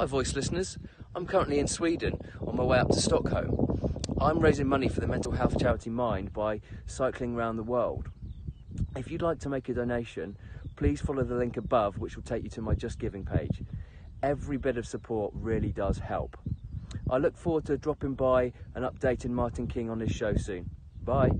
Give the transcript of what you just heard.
Hi, voice listeners. I'm currently in Sweden on my way up to Stockholm. I'm raising money for the mental health charity Mind by cycling around the world. If you'd like to make a donation, please follow the link above, which will take you to my Just Giving page. Every bit of support really does help. I look forward to dropping by and updating Martin King on his show soon. Bye.